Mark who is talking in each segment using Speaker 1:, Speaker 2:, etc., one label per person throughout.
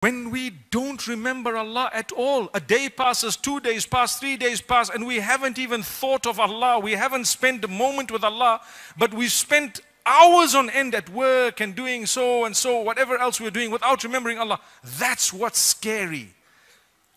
Speaker 1: When we don't remember Allah at all, a day passes, two days pass, three days pass, and we haven't even thought of Allah. We haven't spent a moment with Allah, but we spent hours on end at work and doing so and so, whatever else we're doing without remembering Allah. That's what's scary.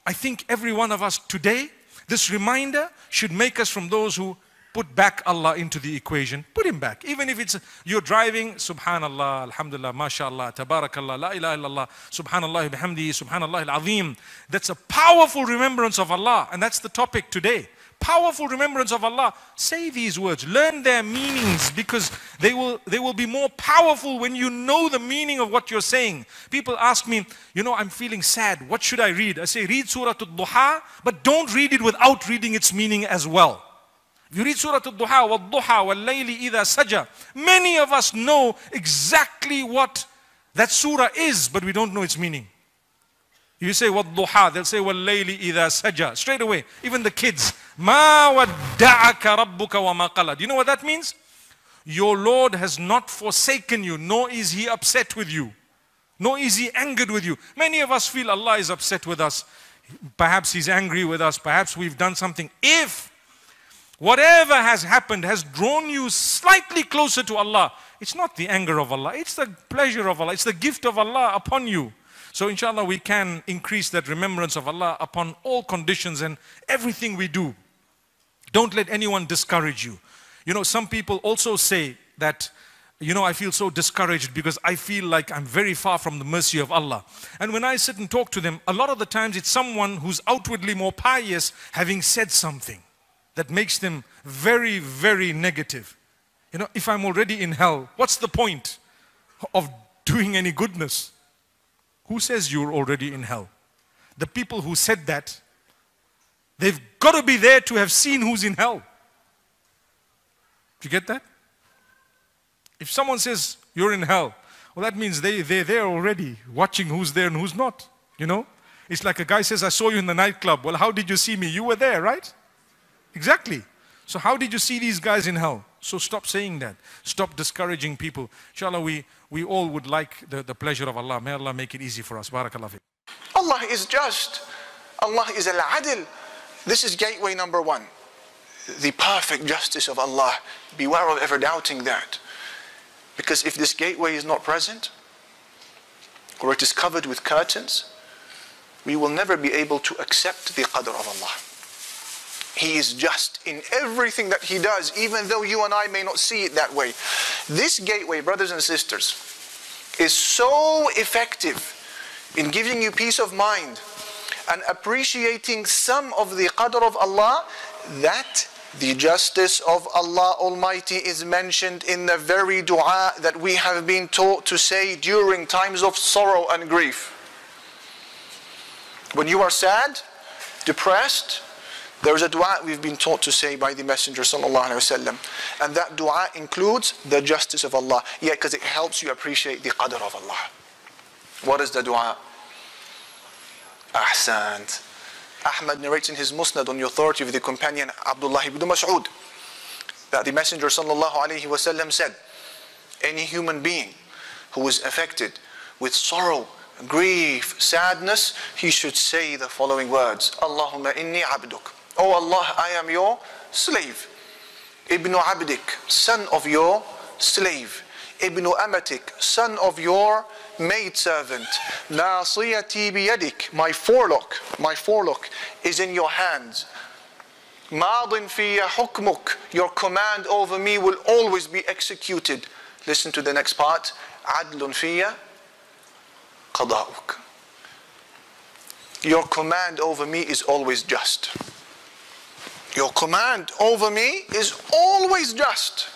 Speaker 1: I think every one of us today, this reminder should make us from those who put back Allah into the equation. Put him back. Even if it's you're driving, subhanallah, alhamdulillah, mashallah, tabarakallah, la ilaha illallah, subhanallah bihamdi, subhanallah al-azim. That's a powerful remembrance of Allah. And that's the topic today. Powerful remembrance of Allah. Say these words. Learn their meanings because they will, they will be more powerful when you know the meaning of what you're saying. People ask me, you know, I'm feeling sad. What should I read? I say, read Surah Al-Duha, but don't read it without reading its meaning as well. If you read Surah Al-Duha, Wal-Duha, Wal-Layli Ida Saja, many of us know exactly what that surah is, but we don't know its meaning. If you say Wal-Duha, they'll say Wal-Layli Ida Saja, straight away. Even the kids, Ma wadda'aka rabbuka wa ma qala. Do you know what that means? Your Lord has not forsaken you, nor is He upset with you, nor is He angered with you. Many of us feel Allah is upset with us. Perhaps He's angry with us. Perhaps we've done something. If Whatever has happened has drawn you slightly closer to Allah. It's not the anger of Allah, it's the pleasure of Allah, it's the gift of Allah upon you. So, inshallah, we can increase that remembrance of Allah upon all conditions and everything we do. Don't let anyone discourage you. You know, some people also say that, you know, I feel so discouraged because I feel like I'm very far from the mercy of Allah. And when I sit and talk to them, a lot of the times it's someone who's outwardly more pious having said something that makes them very, very negative. You know, if I'm already in hell, what's the point of doing any goodness? Who says you're already in hell? The people who said that, they've got to be there to have seen who's in hell. Do you get that? If someone says you're in hell, well, that means they, they're there already, watching who's there and who's not. You know? It's like a guy says, I saw you in the nightclub. Well, how did you see me? You were there, right? Exactly. So how did you see these guys in hell? So stop saying that. Stop discouraging people. Inshallah, we, we all would like the, the pleasure of Allah. May Allah make it easy for us. Barakallah.
Speaker 2: Allah is just. Allah is al-adil. This is gateway number one. The perfect justice of Allah. Beware of ever doubting that. Because if this gateway is not present, or it is covered with curtains, we will never be able to accept the qadr of Allah. He is just in everything that He does, even though you and I may not see it that way. This gateway, brothers and sisters, is so effective in giving you peace of mind and appreciating some of the qadr of Allah that the justice of Allah Almighty is mentioned in the very dua that we have been taught to say during times of sorrow and grief. When you are sad, depressed, there is a dua we've been taught to say by the Messenger wasallam, and that dua includes the justice of Allah. Yeah, because it helps you appreciate the qadr of Allah. What is the dua? Ahsant. Ahmad narrates in his Musnad on the authority of the companion Abdullah ibn Mas'ud that the Messenger wasallam said, any human being who is affected with sorrow, grief, sadness, he should say the following words: Allahumma inni abduk. Oh Allah, I am your slave. Ibn Abdik, son of your slave. Ibn Amatik, son of your maidservant. Nasiyati biyadik, my forelock, my forelock is in your hands. Madin fiya hukmuk, your command over me will always be executed. Listen to the next part. Adlun fiya qada'uk. Your command over me is always just. Your command over me is always just.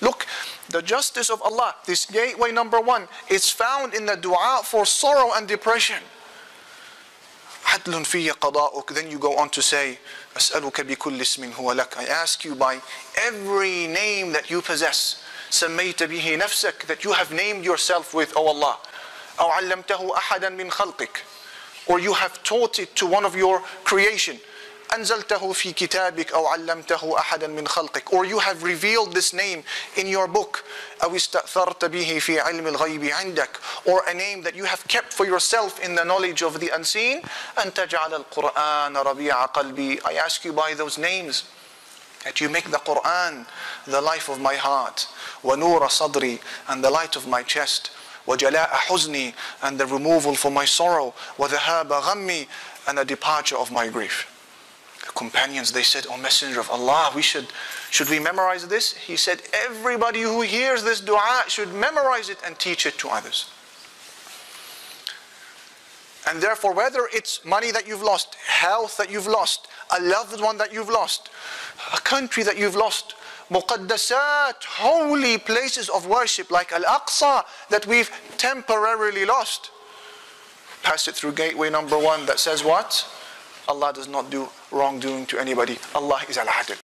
Speaker 2: Look, the justice of Allah, this gateway number one, is found in the dua for sorrow and depression. عدل في قضاؤك then you go on to say أسألك بكل اسم هو لك I ask you by every name that you possess سميت به نفسك that you have named yourself with O Allah أو علمته أحدا من خلقك or you have taught it to one of your creation أنزلته في كتابك أو علمته أحدا من خلقك or you have revealed this name in your book أو استأثرت به في علم الغيب عندك or a name that you have kept for yourself in the knowledge of the unseen أن تجعل القرآن ربيع قلبي I ask you by those names that you make the Quran the life of my heart ونور صدري and the light of my chest وجلاء حزني and the removal for my sorrow وذهاب غمي and the departure of my grief companions they said O messenger of Allah we should should we memorize this he said everybody who hears this dua should memorize it and teach it to others and therefore, whether it's money that you've lost, health that you've lost, a loved one that you've lost, a country that you've lost, muqaddasat, holy places of worship like Al-Aqsa that we've temporarily lost. Pass it through gateway number one that says what? Allah does not do wrongdoing to anybody. Allah is Al-Adil.